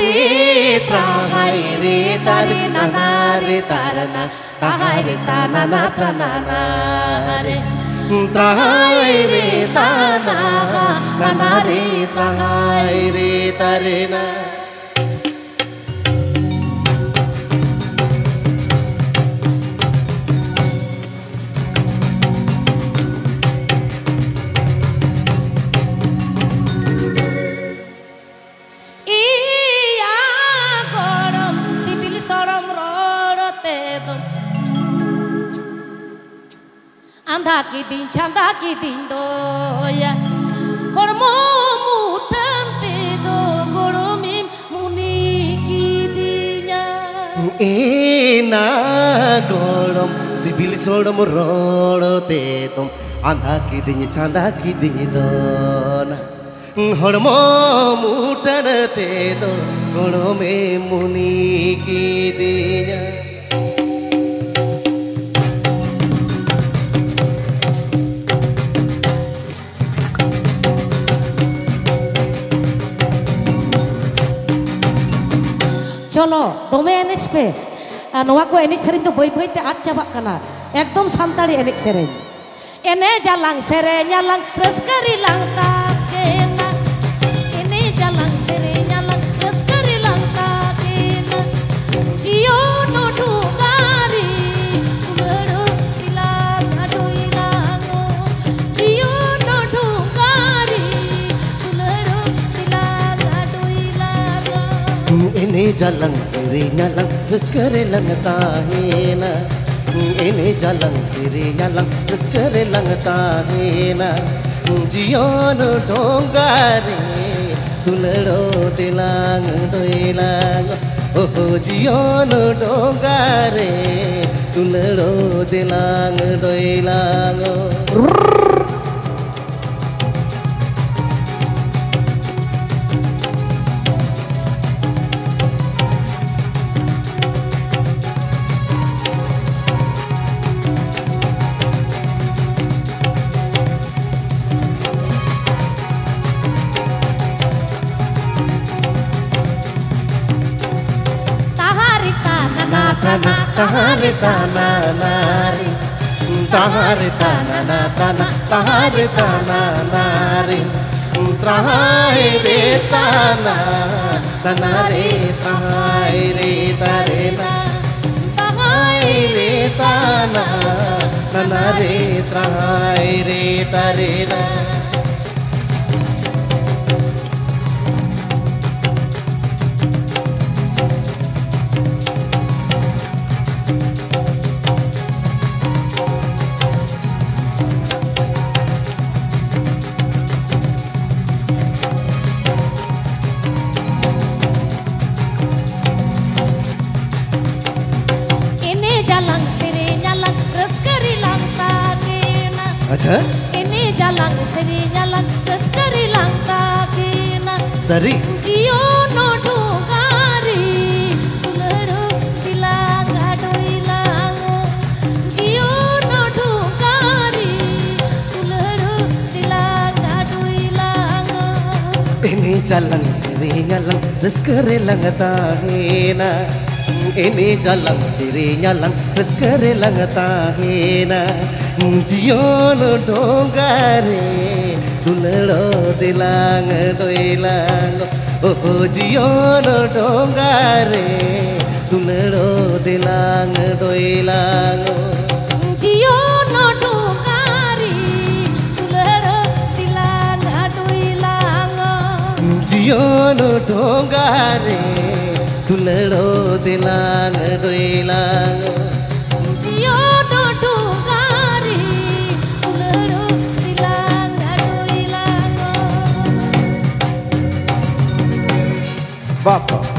re tra hai re ta re na na re ta ra na ta hai re ta na na tra na na re tra hai re ta na na na re tra hai re ta re na বেদন আন্ধা কি দিন ছান্দা কি দিন দয়া। কর্ম মুঠান্তে দো গরমি মুনি কি দিয়া এ না গরম, সিভিল সড়ম রড়তে তোম আন্ধা কি দিন ছান্দা কি দিন দনা। হরম মুটানতে দো গরমে মুনি কি দিয়া ᱪᱚᱞᱚ ᱫᱚᱢᱮ ᱮᱱᱮᱡ ᱯᱮ ᱟᱨ ᱱᱚᱣᱟ ᱠᱚ ᱮᱱᱮᱡ ᱥᱮᱨᱮᱧ ᱫᱚ ᱵᱟᱹᱭ ᱵᱟᱹᱭᱛᱮ ᱟᱫ ᱪᱟᱵᱟᱜ ᱠᱟᱱᱟ ᱮᱠᱫᱚᱢ ᱥᱟᱱᱛᱟᱲᱤ ᱮᱱᱮᱡ ᱥᱮᱨᱮᱧ ᱮᱱᱮᱡ ᱟᱞᱟᱝ ᱥᱮᱨᱮᱧ ᱟᱞᱟᱝ ᱨᱟᱹᱥᱠᱟᱹ ᱨᱤᱞᱟᱝ ᱛᱟᱝ লাঙো ini jalan siri nyalang Rizkere lang tahina ini jalan siri nyalang Rizkere lang tahina jiyon dongare tulero tilang doilang oh jiyon dongare tulero tilang doilang Tahari tahare tana nari tahare tana na tana tahare tana nari. Re tana tana re re tare na. Re tana tana re re tare na अच्छा ini jalan seri jalan ke Sri Lanka kina seri jio no dugari ularo sila gado ilango jio no dugari ularo sila gado ilango ini jalan seri jalan ke Sri Lanka kina ini jalan siri nyalang rizkere lang tahina jiyon dongare tulero dilang doilang oh jiyon dongare tulero dilang doilang Jio no dungari ulero silang adoi lango jiyon dongare tulero dilang doilang Jio no తులడో దిలాంగ్ దొయిలాంగ్ Bapa.